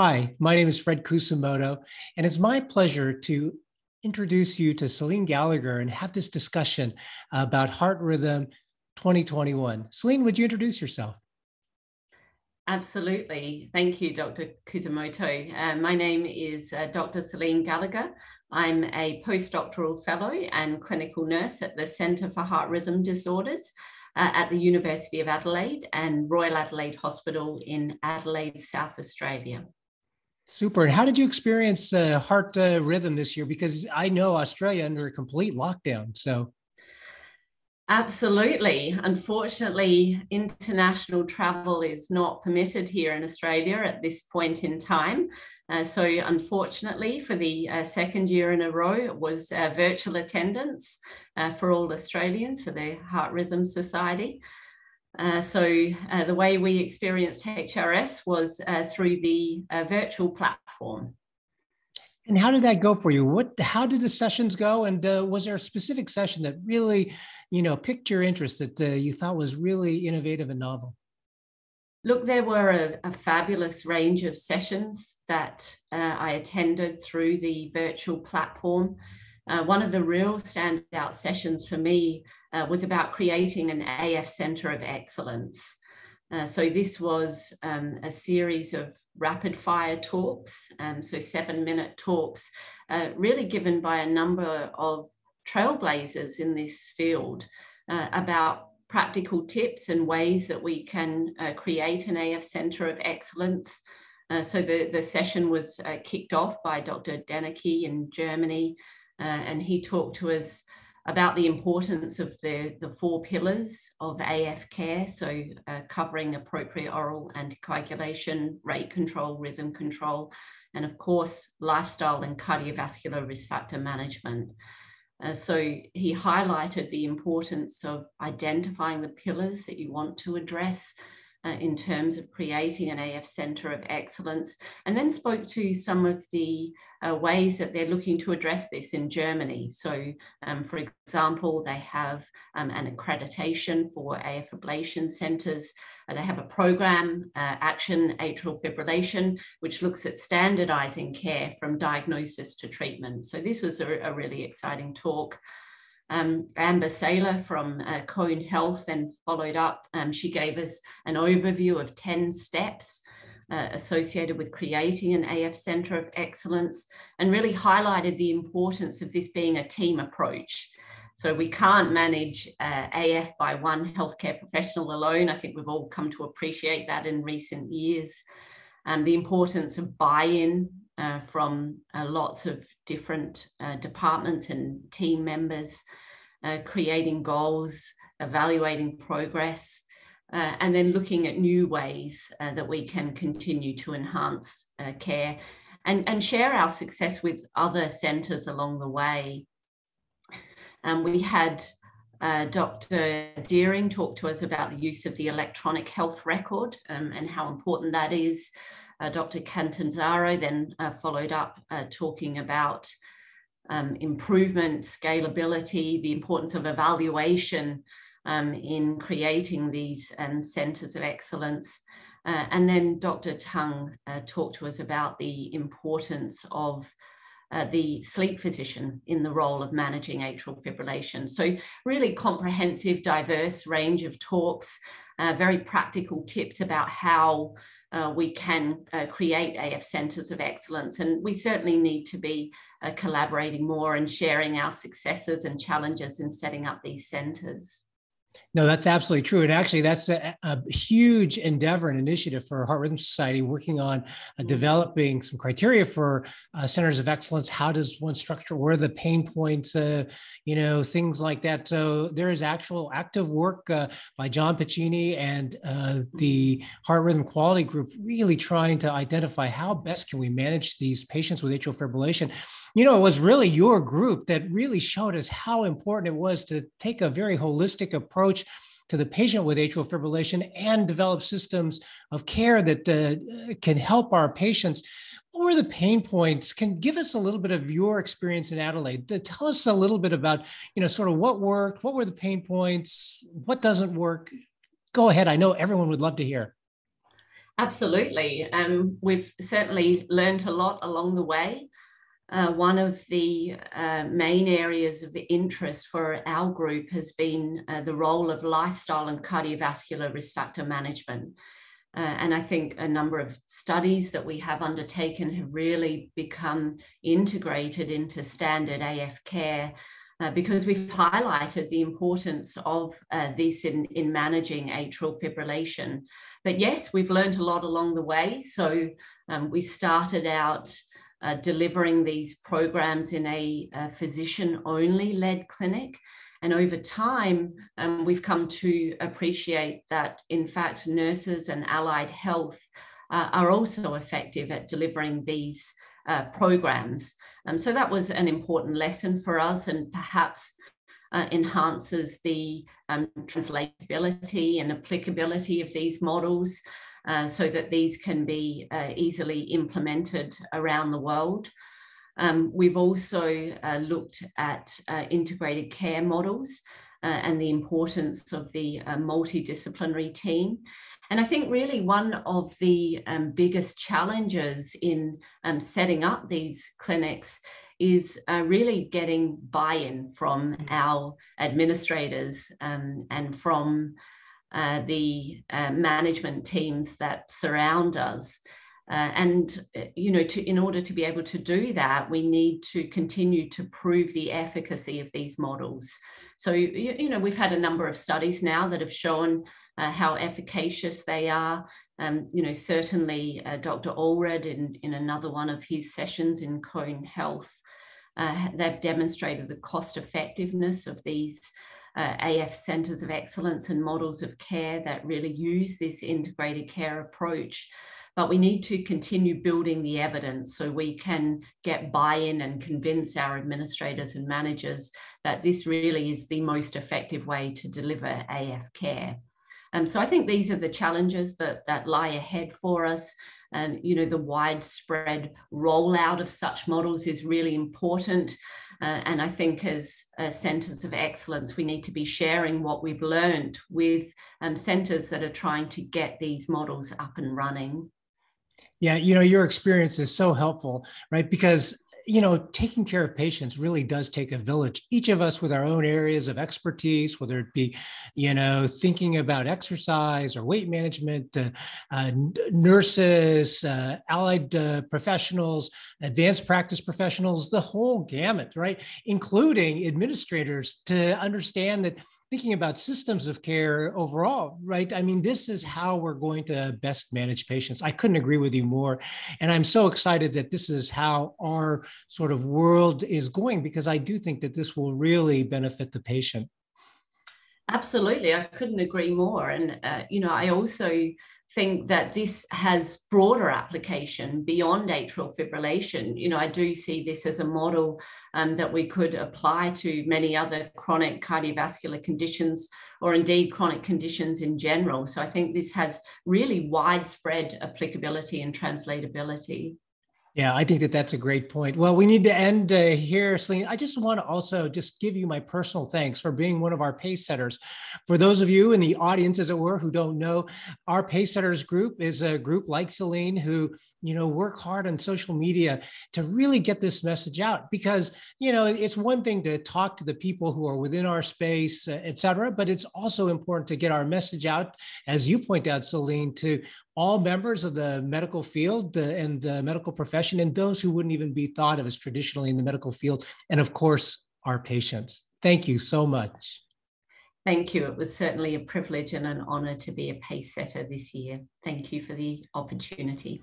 Hi, my name is Fred Kusumoto, and it's my pleasure to introduce you to Celine Gallagher and have this discussion about Heart Rhythm 2021. Celine, would you introduce yourself? Absolutely. Thank you, Dr. Kusumoto. Uh, my name is uh, Dr. Celine Gallagher. I'm a postdoctoral fellow and clinical nurse at the Centre for Heart Rhythm Disorders uh, at the University of Adelaide and Royal Adelaide Hospital in Adelaide, South Australia. Super. And how did you experience uh, heart uh, rhythm this year? Because I know Australia under a complete lockdown. So, absolutely. Unfortunately, international travel is not permitted here in Australia at this point in time. Uh, so, unfortunately, for the uh, second year in a row, it was uh, virtual attendance uh, for all Australians for the Heart Rhythm Society. Uh, so uh, the way we experienced HRS was uh, through the uh, virtual platform. And how did that go for you? What, how did the sessions go? And uh, was there a specific session that really, you know, piqued your interest that you thought was really innovative and novel? Look, there were a, a fabulous range of sessions that I attended through the virtual platform. Uh, one of the real standout sessions for me uh, was about creating an AF Centre of Excellence. Uh, so this was um, a series of rapid fire talks, um, so seven minute talks, uh, really given by a number of trailblazers in this field uh, about practical tips and ways that we can uh, create an AF Centre of Excellence. so the, the session was kicked off by Dr. Deneke in Germany, uh, and he talked to us about the importance of the, the four pillars of AF care, so uh, covering appropriate oral anticoagulation, rate control, rhythm control, and of course, lifestyle and cardiovascular risk factor management. Uh, so he highlighted the importance of identifying the pillars that you want to address uh, in terms of creating an AF Centre of Excellence, and then spoke to some of the uh, ways that they're looking to address this in Germany. So, um, for example, they have um, an accreditation for AF ablation centres. Uh, they have a program, uh, Action Atrial Fibrillation, which looks at standardising care from diagnosis to treatment. So, this was a, a really exciting talk. Um, Amber Saylor from uh, Health and followed up. Um, she gave us an overview of 10 steps uh, associated with creating an AF Centre of Excellence and really highlighted the importance of this being a team approach. So we can't manage uh, AF by one healthcare professional alone. I think we've all come to appreciate that in recent years. Um, the importance of buy-in uh, from uh, lots of different uh, departments and team members, uh, creating goals, evaluating progress, uh, and then looking at new ways that we can continue to enhance care and, and share our success with other centres along the way. Um, we had uh, Dr. Deering talk to us about the use of the electronic health record um, and how important that is uh, Dr. Catanzaro then uh, followed up uh, talking about um, improvement, scalability, the importance of evaluation um, in creating these um, centers of excellence. Uh, and then Dr. Tung uh, talked to us about the importance of uh, the sleep physician in the role of managing atrial fibrillation. So, really comprehensive, diverse range of talks, very practical tips about how uh, we can uh, create AF centres of excellence. And we certainly need to be uh, collaborating more and sharing our successes and challenges in setting up these centres. No, that's absolutely true. And actually, that's a, a, huge endeavor and initiative for Heart Rhythm Society working on uh, developing some criteria for uh, centers of excellence. How does one structure? Where are the pain points? Uh, you know, things like that. So there is actual active work uh, by John Piccini and uh, the Heart Rhythm Quality Group really trying to identify how best can we manage these patients with atrial fibrillation you know, it was really your group that really showed us how important it was to take a very holistic approach to the patient with atrial fibrillation and develop systems of care that uh, can help our patients. What were the pain points? Can give us a little bit of your experience in Adelaide. Tell us a little bit about, you know, sort of what worked, what were the pain points, what doesn't work. Go ahead. I know everyone would love to hear. Absolutely. Um, we've certainly learned a lot along the way. Uh, one of the uh, main areas of interest for our group has been uh, the role of lifestyle and cardiovascular risk factor management. Uh, and I think a number of studies that we have undertaken have really become integrated into standard AF care uh, because we've highlighted the importance of uh, this in, in managing atrial fibrillation. But yes, we've learned a lot along the way. So um, we started out uh, delivering these programs in a, a physician only led clinic. And over time, um, we've come to appreciate that, in fact, nurses and allied health uh, are also effective at delivering these uh, programs. Um, so that was an important lesson for us and perhaps uh, enhances the um, translatability and applicability of these models uh, so that these can be uh, easily implemented around the world. Um, we've also uh, looked at uh, integrated care models uh, and the importance of the uh, multidisciplinary team. And I think really one of the um, biggest challenges in um, setting up these clinics is uh, really getting buy-in from mm. our administrators um, and from uh, the uh, management teams that surround us. Uh, and uh, you know, to, in order to be able to do that, we need to continue to prove the efficacy of these models. So you, you know, we've had a number of studies now that have shown uh, how efficacious they are. Um, you know, certainly uh, Dr. Allred in, in another one of his sessions in Cone Health, uh, they've demonstrated the cost effectiveness of these uh, AF centres of excellence and models of care that really use this integrated care approach. But we need to continue building the evidence so we can get buy in and convince our administrators and managers that this really is the most effective way to deliver AF care. Um, so I think these are the challenges that, that lie ahead for us. And, you know, the widespread rollout of such models is really important. Uh, and I think as uh, centres of excellence, we need to be sharing what we've learned with um, centres that are trying to get these models up and running. Yeah, you know, your experience is so helpful, right? Because you know, taking care of patients really does take a village. Each of us with our own areas of expertise, whether it be, you know, thinking about exercise or weight management, uh, uh, nurses, uh, allied uh, professionals, advanced practice professionals, the whole gamut, right? Including administrators to understand that thinking about systems of care overall, right? I mean, this is how we're going to best manage patients. I couldn't agree with you more. And I'm so excited that this is how our sort of world is going because I do think that this will really benefit the patient. Absolutely. I couldn't agree more. And, uh, you know, I also think that this has broader application beyond atrial fibrillation. You know, I do see this as a model um, that we could apply to many other chronic cardiovascular conditions or indeed chronic conditions in general. So I think this has really widespread applicability and translatability. Yeah, I think that that's a great point. Well, we need to end uh, here, Celine. I just want to also just give you my personal thanks for being one of our pace setters. For those of you in the audience, as it were, who don't know, our pace setters group is a group like Celine who, you know, work hard on social media to really get this message out. Because, you know, it's one thing to talk to the people who are within our space, uh, et cetera, but it's also important to get our message out, as you point out, Celine, to all members of the medical field uh, and the medical profession, and those who wouldn't even be thought of as traditionally in the medical field, and of course, our patients. Thank you so much. Thank you. It was certainly a privilege and an honor to be a pace setter this year. Thank you for the opportunity.